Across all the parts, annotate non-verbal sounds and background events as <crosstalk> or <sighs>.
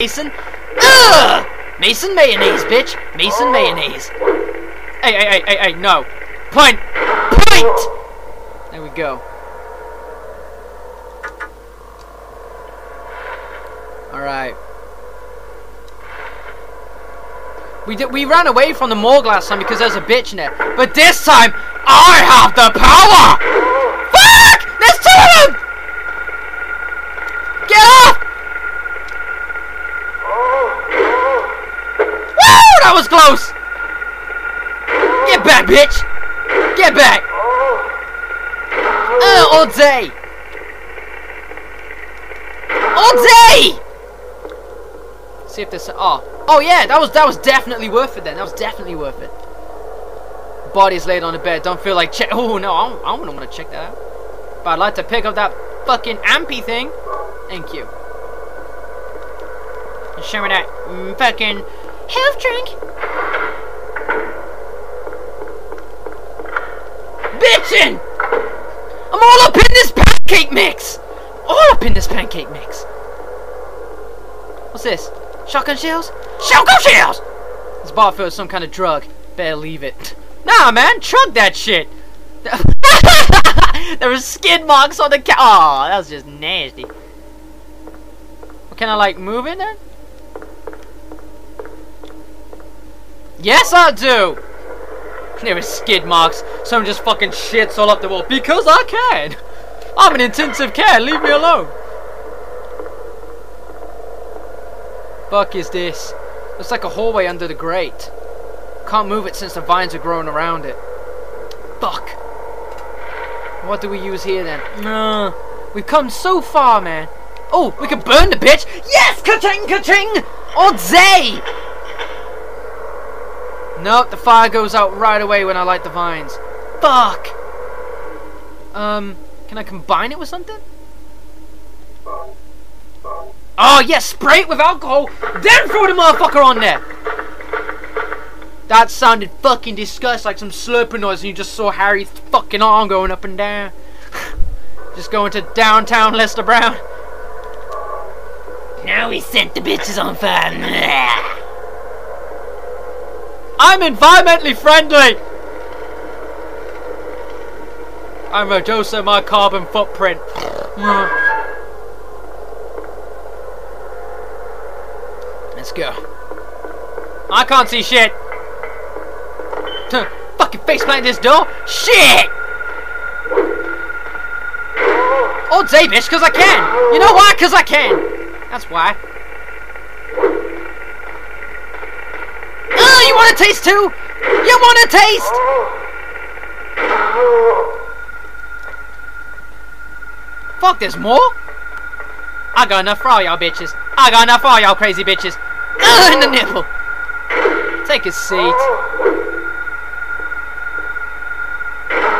Mason. Ugh! Mason mayonnaise, bitch. Mason mayonnaise. Hey, hey, hey, hey, hey, no. Point! Point! There we go. Alright. We did, we ran away from the morgue last time because there's a bitch in it. But this time, I have the power! Fuck! There's two of them! Get off! Woo! That was close! Get back, bitch! Get back! Uh, all day! All day! See if this. Oh, oh yeah, that was that was definitely worth it. Then that was definitely worth it. Body's laid on the bed. Don't feel like check. <laughs> Oh no, I don't, I don't want to check that out. But I'd like to pick up that fucking ampy thing. Thank you. Show me that mm, fucking health drink. Bitchin'! I'm all up in this pancake mix! All up in this pancake mix. What's this? Shotgun shells? Shotgun shells! This bought for some kind of drug. Better leave it. <laughs> Nah, man, chug that shit. <laughs> there was skid marks on the ca- Oh, that was just nasty. Well, can I, like, move in there? Yes, I do! There was skid marks. Someone just fucking shits all up the wall. Because I can! I'm in intensive care, leave me alone! Fuck is this? Looks like a hallway under the grate. Can't move it since the vines are growing around it. Fuck. What do we use here then? Uh, we've come so far, man. Oh, we can burn the bitch! Yes! Ka-ching, ka-ching! All day! Nope, the fire goes out right away when I light the vines. Fuck! Um, can I combine it with something? Oh, yes, spray it with alcohol, then throw the motherfucker on there! That sounded fucking disgusting, like some slurping noise, and you just saw Harry's fucking arm going up and down. <sighs> just going to downtown Lester Brown. Now we sent the bitches on fire. <laughs> I'm environmentally friendly! I'm reducing my carbon footprint. <sighs> Let's go. I can't see shit. To fucking faceplant this door. Shit! Day, bitch, because I can. You know why? Because I can. That's why. Oh, you want a taste too? You want a taste? Fuck, there's more? I got enough for all y'all bitches. I got enough for all y'all crazy bitches. Ugh, in the nipple. Take a seat.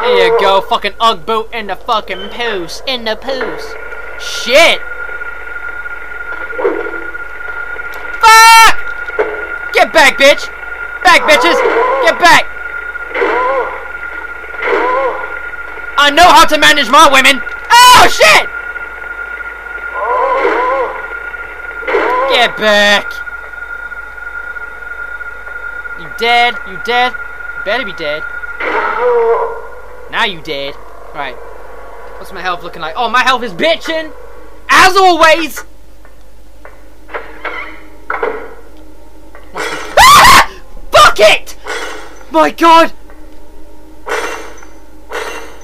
There you go, fucking Ugg boot in the fucking poos. In the poos. Shit! Fuck! Get back, bitch! Back, bitches! Get back! I know how to manage my women! Oh, shit! Get back! You dead? You dead? You better be dead. Now you dead. Right. What's my health looking like? Oh, my health is bitching! As always! Ah! Fuck it! My god!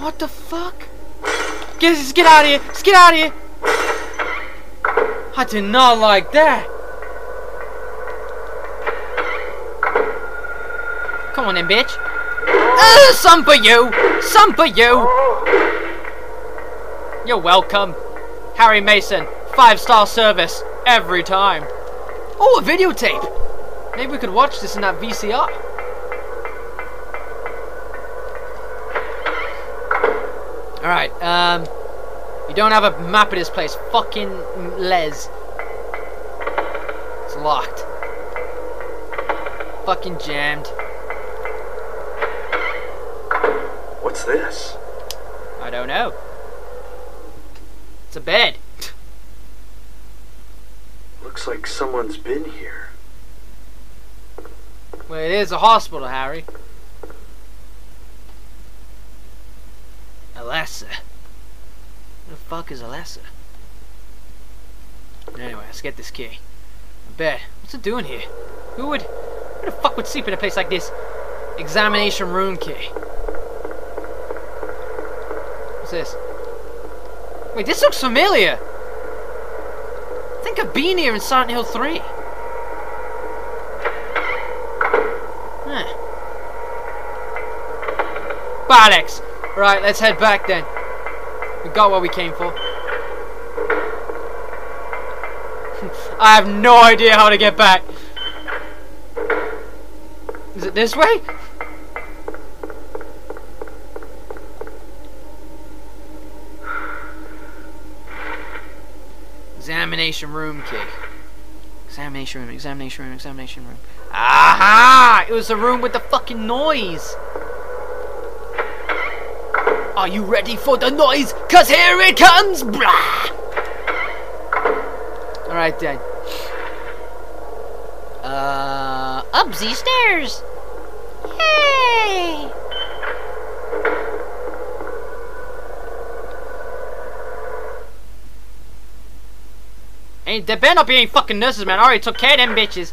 What the fuck? Get, just get out of here! Just get out of here! I did not like that! Come on then, bitch. Uh, some for you! Some for you! You're welcome. Harry Mason, five star service, every time. Oh, a videotape! Maybe we could watch this in that VCR. Alright, um... You don't have a map of this place. Fucking les. It's locked. Fucking jammed. What's this? I don't know. It's a bed. Looks like someone's been here. Well, it is a hospital, Harry. Alessa. Who the fuck is Alessa? Anyway, let's get this key. A bed. What's it doing here? Who would... Who the fuck would sleep in a place like this? Examination room key. What's this? Wait, this looks familiar! I think I've been here in Silent Hill 3. Huh. Bollocks! Right, let's head back then. We got what we came for. <laughs> I have no idea how to get back. Is it this way? Examination room key. Examination room, examination room, examination room. Aha! It was the room with the fucking noise. Are you ready for the noise? Cause here it comes! Blah! Alright then. Uh, up these stairs! Hey! Ain't there better not be any fucking nurses, man. I already took care of them bitches.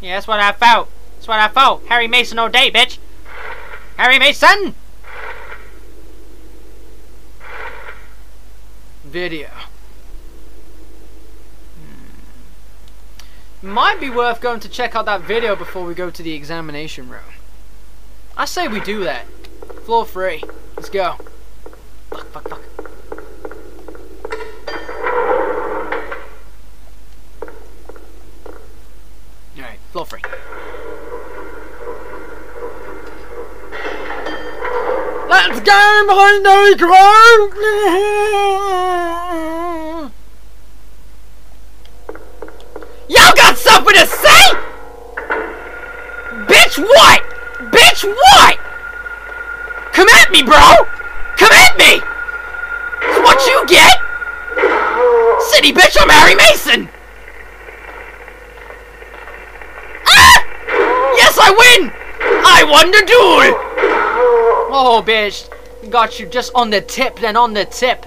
Yeah, that's what I felt. That's what I felt. Harry Mason all day, bitch. Harry Mason! Video. Hmm. Might be worth going to check out that video before we go to the examination room. I say we do that. Floor free. Let's go. Fuck, fuck, fuck. Alright, floor free. Let's go behind the crowd! <laughs> Y'all to say? Bitch what? Bitch what? Come at me, bro! Come at me! What you get! City bitch, I'm Harry Mason! Ah! Yes, I win! I won the duel! Oh, bitch. Got you just on the tip, then on the tip.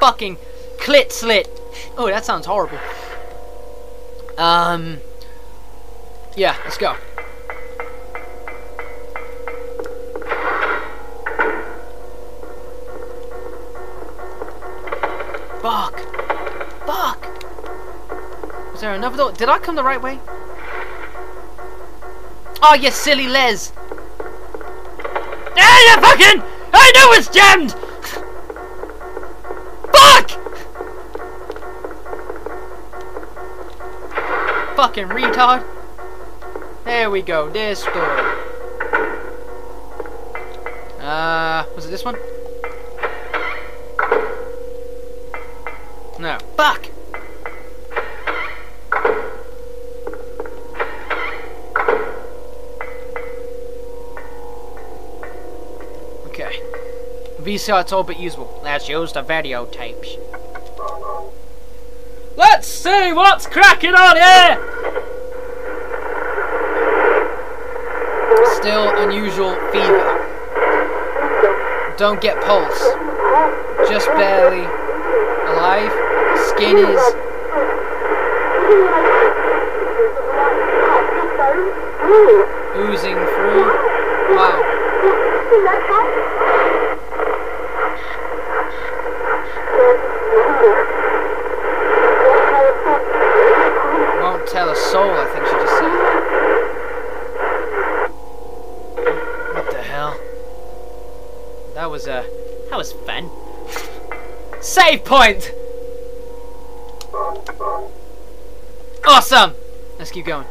Fucking clit slit. Oh, that sounds horrible. Um. Yeah, let's go. Fuck. Fuck. Is there another door? Did I come the right way? Oh, you silly Les. Ah, you fucking! I know it's jammed! Fuck! Fucking retard. There we go, this door. Uh, was it this one? No. Fuck! Okay. VCR, it's all but usable. Let's use the videotapes. Let's see what's cracking on here! Still unusual fever. Don't get pulse. Just barely alive. Skin is oozing through. Wow. Won't tell a soul, I think she just said. What the hell? That was, uh, that was fun. Save point! Awesome! Let's keep going.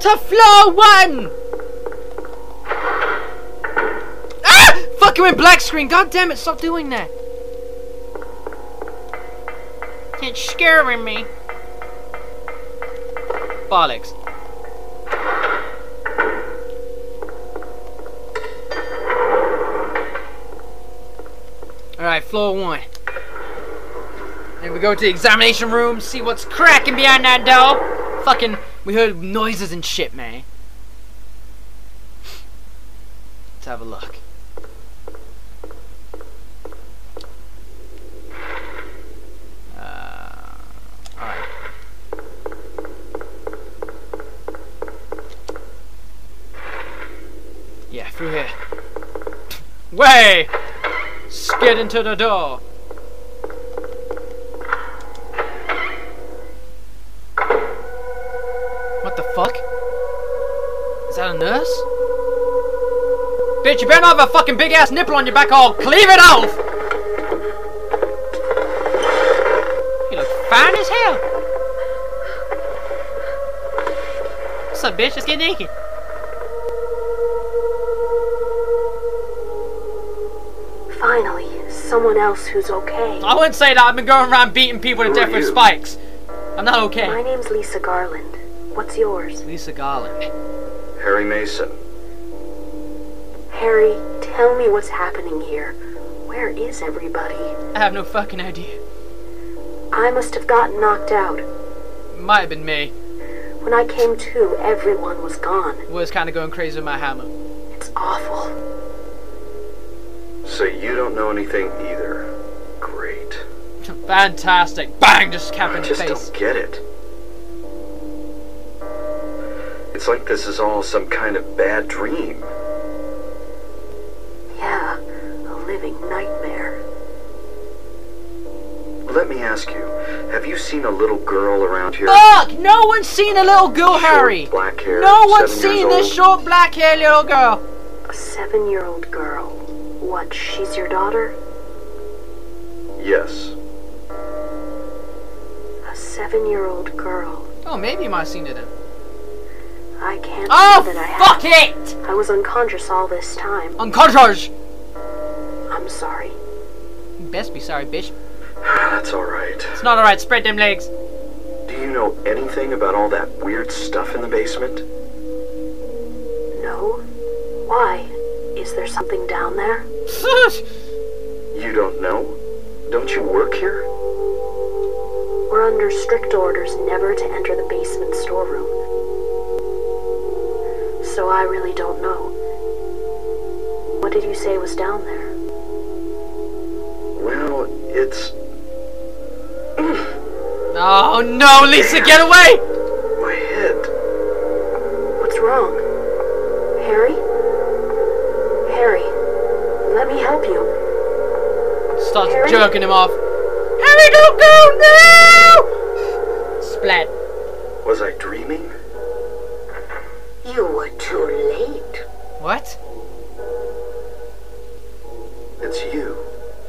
To floor one! Ah! Fuck you in black screen! God damn it, stop doing that! It's scaring me. Bollocks. Floor one. And we go to the examination room, see what's cracking behind that door. Fucking, we heard noises and shit, man. Let's have a look. Uh. Yeah, through here. Way! Skid into the door. What the fuck? Is that a nurse? Bitch, you better not have a fucking big ass nipple on your back. I'll cleave it off! You look fine as hell. What's up, bitch? Let's get naked. Finally, someone else who's okay. I wouldn't say that. I've been going around beating people to Who death with you? spikes. I'm not okay. My name's Lisa Garland. What's yours? Lisa Garland. Harry Mason. Harry, tell me what's happening here. Where is everybody? I have no fucking idea. I must have gotten knocked out. Might have been me. When I came to, everyone was gone. Was kind of going crazy with my hammer. It's awful. So you don't know anything either. Great. Fantastic. Bang! Just cap in the face. just face. don't get it. It's like this is all some kind of bad dream. Yeah, a living nightmare. Let me ask you, have you seen a little girl around here? Fuck! No one's seen a little girl, Short Harry. black hair, No one's seen this short black hair little girl. A seven year old girl. What, she's your daughter? Yes. A seven year old girl. Oh, maybe you might have seen it then. I can't Oh, say that I fuck have. it! I was unconscious all this time. Unconscious! I'm sorry. You best be sorry, bitch. That's alright. It's not alright, spread them legs. Do you know anything about all that weird stuff in the basement? No? Why? Is there something down there? You don't know? Don't you work here? We're under strict orders never to enter the basement storeroom. So I really don't know. What did you say was down there? Well, it's oh no, Lisa, get away! my head. What's wrong? Harry? Harry, let me help you. Starts Harry? jerking him off. Harry, don't go! No! Splat. Was I dreaming? You were too late. What? It's you.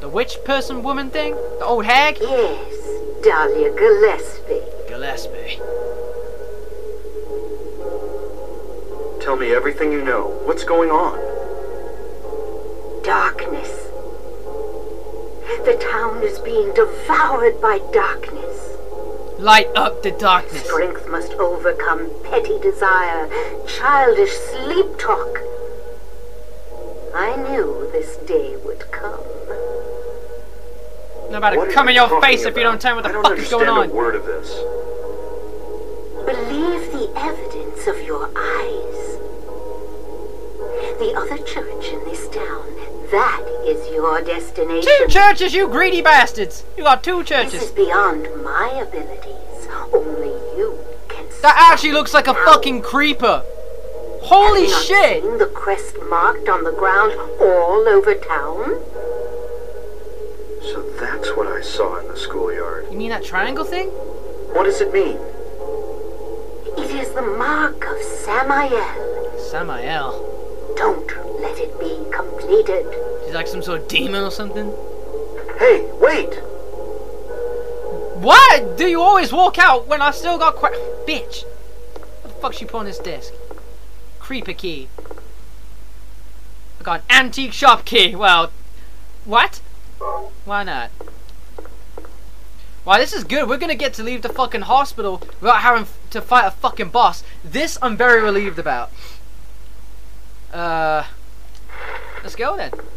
The witch person woman thing? The old hag? Yes, Dahlia Gillespie. Gillespie. Tell me everything you know. What's going on? Darkness. The town is being devoured by darkness. Light up the darkness. Strength must overcome petty desire, childish sleep talk. I knew this day would come. No matter What come in your talking face if you don't tell me what I the don't fuck is going understand on. a word of this. Believe the evidence of your eyes. The other church in this town, that is your destination. Two churches, you greedy bastards! You got two churches. This is beyond my abilities. Only you can see. That actually looks like a fucking creeper. Holy Have you not shit! Seen the crest marked on the ground all over town? So that's what I saw in the schoolyard. You mean that triangle thing? What does it mean? It is the mark of Samael. Samael. Don't let it be completed. She's like some sort of demon or something. Hey, wait! Why do you always walk out when I still got que- Bitch! What the fuck she put on this desk? Creeper key. I got an antique shop key. Well, what? Why not? Wow, this is good. We're gonna get to leave the fucking hospital without having f- to fight a fucking boss. This I'm very relieved about. Uh, let's go then.